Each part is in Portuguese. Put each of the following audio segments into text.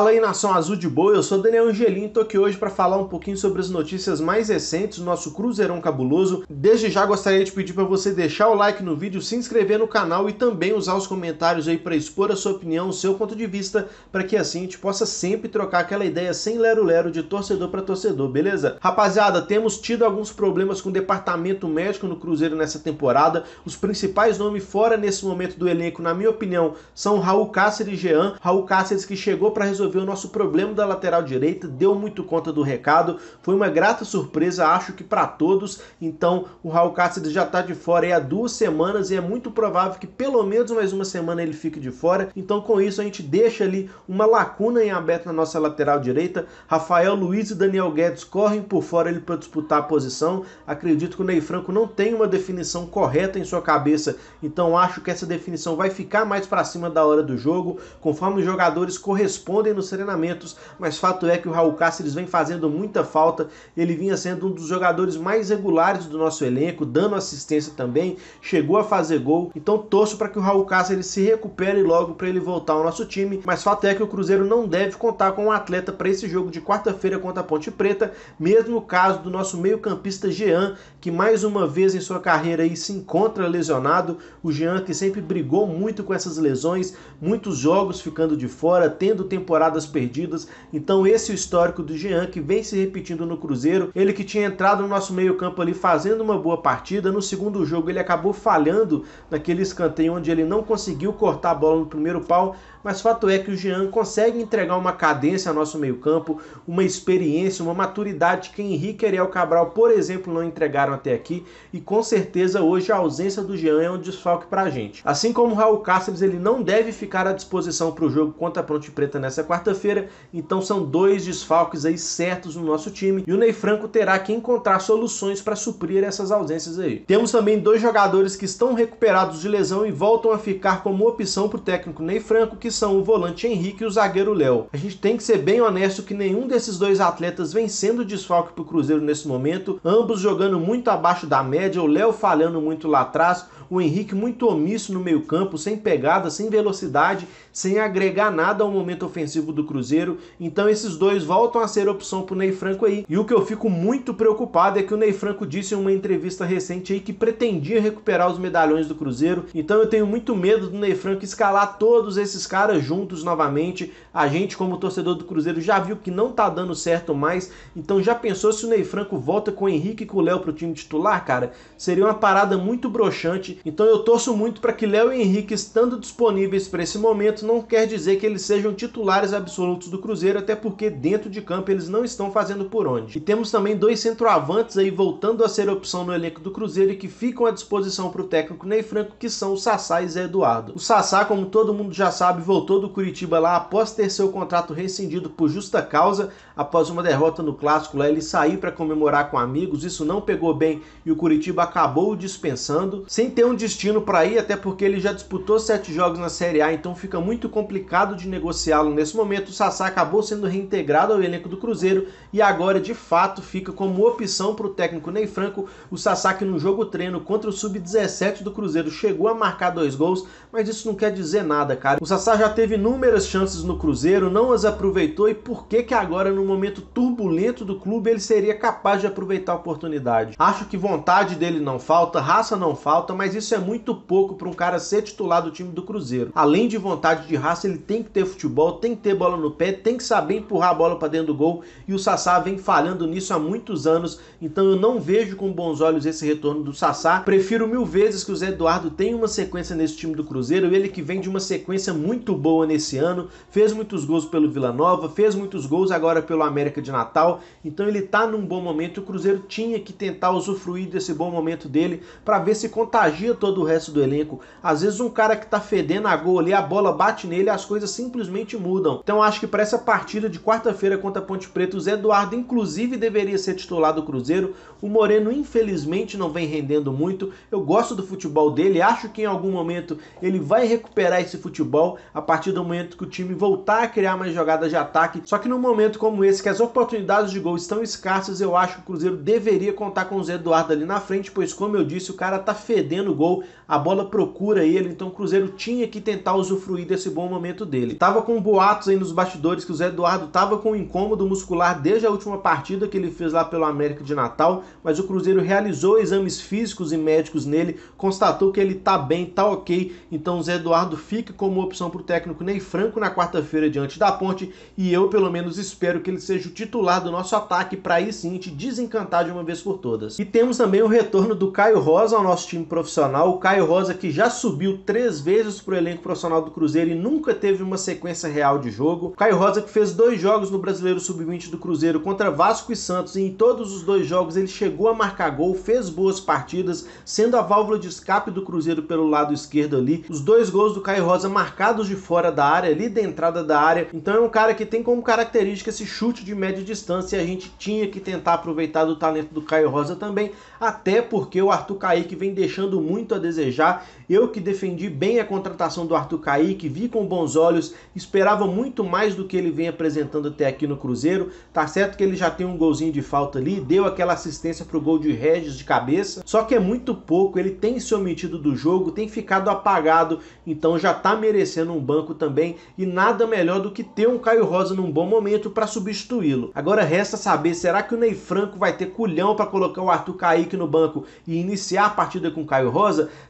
Fala aí nação azul de boa, eu sou Daniel Angelim, tô aqui hoje para falar um pouquinho sobre as notícias mais recentes do nosso Cruzeirão Cabuloso. Desde já gostaria de pedir para você deixar o like no vídeo, se inscrever no canal e também usar os comentários aí para expor a sua opinião, o seu ponto de vista, para que assim a gente possa sempre trocar aquela ideia sem lero-lero de torcedor para torcedor, beleza? Rapaziada, temos tido alguns problemas com o departamento médico no Cruzeiro nessa temporada. Os principais nomes fora nesse momento do elenco, na minha opinião, são Raul Cáceres e Jean. Raul Cáceres que chegou para resolver o nosso problema da lateral direita, deu muito conta do recado, foi uma grata surpresa, acho que para todos. Então, o Raul Cáceres já está de fora há duas semanas e é muito provável que pelo menos mais uma semana ele fique de fora. Então, com isso, a gente deixa ali uma lacuna em aberto na nossa lateral direita. Rafael Luiz e Daniel Guedes correm por fora ele para disputar a posição. Acredito que o Ney Franco não tem uma definição correta em sua cabeça, então acho que essa definição vai ficar mais para cima da hora do jogo, conforme os jogadores correspondem nos treinamentos, mas fato é que o Raul Cáceres vem fazendo muita falta. Ele vinha sendo um dos jogadores mais regulares do nosso elenco, dando assistência também, chegou a fazer gol. Então torço para que o Raul Cáceres se recupere logo para ele voltar ao nosso time. Mas fato é que o Cruzeiro não deve contar com um atleta para esse jogo de quarta-feira contra a Ponte Preta, mesmo no caso do nosso meio-campista Jean, que mais uma vez em sua carreira aí se encontra lesionado. O Jean que sempre brigou muito com essas lesões, muitos jogos ficando de fora, tendo temporada temporadas perdidas. Então esse é o histórico do Jean que vem se repetindo no Cruzeiro. Ele que tinha entrado no nosso meio-campo ali fazendo uma boa partida, no segundo jogo ele acabou falhando naquele escanteio onde ele não conseguiu cortar a bola no primeiro pau, mas fato é que o Jean consegue entregar uma cadência ao nosso meio-campo, uma experiência, uma maturidade que Henrique e Ariel Cabral, por exemplo, não entregaram até aqui, e com certeza hoje a ausência do Jean é um desfalque para a gente. Assim como o Raul Cáceres, ele não deve ficar à disposição para o jogo contra a Ponte Preta nessa quarta-feira, então são dois desfalques aí certos no nosso time, e o Ney Franco terá que encontrar soluções para suprir essas ausências aí. Temos também dois jogadores que estão recuperados de lesão e voltam a ficar como opção para o técnico Ney Franco, que são o volante Henrique e o zagueiro Léo. A gente tem que ser bem honesto que nenhum desses dois atletas vem sendo desfalque para o Cruzeiro nesse momento, ambos jogando muito abaixo da média, o Léo falhando muito lá atrás, o Henrique muito omisso no meio campo, sem pegada, sem velocidade, sem agregar nada ao momento ofensivo do Cruzeiro. Então esses dois voltam a ser opção para o Ney Franco aí. E o que eu fico muito preocupado é que o Ney Franco disse em uma entrevista recente aí que pretendia recuperar os medalhões do Cruzeiro. Então eu tenho muito medo do Ney Franco escalar todos esses caras juntos novamente. A gente, como torcedor do Cruzeiro, já viu que não tá dando certo mais. Então já pensou se o Ney Franco volta com o Henrique e com o Léo pro time titular, cara? Seria uma parada muito broxante. Então eu torço muito para que Léo e Henrique, estando disponíveis para esse momento, não quer dizer que eles sejam titulares absolutos do Cruzeiro, até porque dentro de campo eles não estão fazendo por onde. E temos também dois centroavantes aí voltando a ser opção no elenco do Cruzeiro e que ficam à disposição para o técnico Ney Franco, que são o Sassá e Zé Eduardo. O Sassá, como todo mundo já sabe, voltou do Curitiba lá após ter seu contrato rescindido por justa causa, após uma derrota no clássico lá, ele saiu para comemorar com amigos, isso não pegou bem e o Curitiba acabou o dispensando, sem ter um destino para ir, até porque ele já disputou sete jogos na Série A, então fica muito complicado de negociá-lo nesse momento. O Sassá acabou sendo reintegrado ao elenco do Cruzeiro e agora de fato fica como opção para o técnico Ney Franco. O Sassá que no jogo treino contra o Sub-17 do Cruzeiro chegou a marcar dois gols, mas isso não quer dizer nada, cara. O Sassá já teve inúmeras chances no Cruzeiro, não as aproveitou e por que que agora no momento turbulento do clube ele seria capaz de aproveitar a oportunidade? Acho que vontade dele não falta, raça não falta, mas isso é muito pouco para um cara ser titular do time do Cruzeiro. Além de vontade de raça, ele tem que ter futebol, tem que ter bola no pé, tem que saber empurrar a bola para dentro do gol. E o Sassá vem falhando nisso há muitos anos, então eu não vejo com bons olhos esse retorno do Sassá. Prefiro mil vezes que o Zé Eduardo tenha uma sequência nesse time do Cruzeiro, ele que vem de uma sequência muito boa nesse ano, fez muitos gols pelo Vila Nova, fez muitos gols agora pelo América de Natal, então ele tá num bom momento, o Cruzeiro tinha que tentar usufruir desse bom momento dele para ver se contagia todo o resto do elenco. Às vezes um cara que tá fedendo a gol ali, a bola bate nele, as coisas simplesmente mudam. Então acho que para essa partida de quarta-feira contra a Ponte Preta, o Zé Eduardo inclusive deveria ser titular do Cruzeiro. O Moreno infelizmente não vem rendendo muito. Eu gosto do futebol dele, acho que em algum momento ele vai recuperar esse futebol a partir do momento que o time voltar a criar mais jogadas de ataque. Só que num momento como esse, que as oportunidades de gol estão escassas, eu acho que o Cruzeiro deveria contar com o Zé Eduardo ali na frente, pois como eu disse, o cara tá fedendo gol, a bola procura ele, então o Cruzeiro tinha que tentar usufruir desse bom momento dele. Tava com boatos aí nos bastidores que o Zé Eduardo tava com um incômodo muscular desde a última partida que ele fez lá pelo América de Natal, mas o Cruzeiro realizou exames físicos e médicos nele, constatou que ele tá bem, tá ok, então o Zé Eduardo fica como opção para o técnico Ney Franco na quarta-feira diante da Ponte e eu pelo menos espero que ele seja o titular do nosso ataque para aí sim te desencantar de uma vez por todas. E temos também o retorno do Caio Rosa ao nosso time profissional, o Caio Rosa que já subiu três vezes para o elenco profissional do Cruzeiro e nunca teve uma sequência real de jogo. O Caio Rosa que fez dois jogos no Brasileiro Sub-20 do Cruzeiro contra Vasco e Santos e em todos os dois jogos ele chegou a marcar gol, fez boas partidas, sendo a válvula de escape do Cruzeiro pelo lado esquerdo ali. Os dois gols do Caio Rosa marcados de fora da área, ali da entrada da área. Então é um cara que tem como característica esse chute de média distância e a gente tinha que tentar aproveitar do talento do Caio Rosa também, até porque o Arthur Kaique vem deixando muito a desejar. Eu que defendi bem a contratação do Arthur Kaique, vi com bons olhos, esperava muito mais do que ele vem apresentando até aqui no Cruzeiro. Tá certo que ele já tem um golzinho de falta ali, deu aquela assistência pro gol de Regis de cabeça, só que é muito pouco, ele tem se omitido do jogo, tem ficado apagado, então já tá merecendo um banco também e nada melhor do que ter um Caio Rosa num bom momento para substituí-lo. Agora resta saber, será que o Ney Franco vai ter culhão para colocar o Arthur Kaique no banco e iniciar a partida com o Caio Rosa?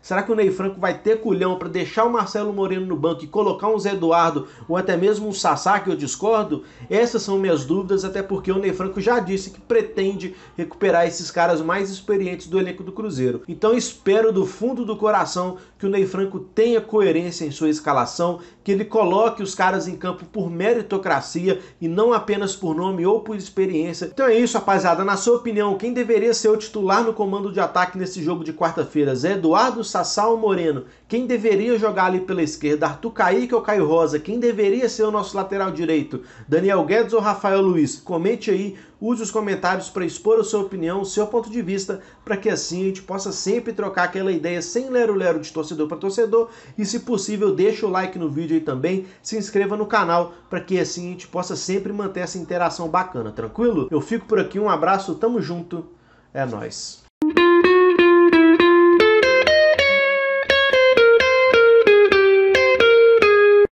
Será que o Ney Franco vai ter culhão para deixar o Marcelo Moreno no banco e colocar um Zé Eduardo ou até mesmo um Sassá, que eu discordo? Essas são minhas dúvidas, até porque o Ney Franco já disse que pretende recuperar esses caras mais experientes do elenco do Cruzeiro. Então espero do fundo do coração que o Ney Franco tenha coerência em sua escalação, que ele coloque os caras em campo por meritocracia e não apenas por nome ou por experiência. Então é isso, rapaziada. Na sua opinião, quem deveria ser o titular no comando de ataque nesse jogo de quarta-feira? Zé Eduardo, Sassá ou Moreno? Quem deveria jogar ali pela esquerda? Arthur Kaique ou Caio Rosa? Quem deveria ser o nosso lateral direito? Daniel Guedes ou Rafael Luiz? Comente aí, use os comentários para expor a sua opinião, o seu ponto de vista, para que assim a gente possa sempre trocar aquela ideia sem lero-lero de torcedor para torcedor e, se possível, deixa o like no vídeo aí também, se inscreva no canal, para que assim a gente possa sempre manter essa interação bacana, tranquilo? Eu fico por aqui, um abraço, tamo junto, é nóis.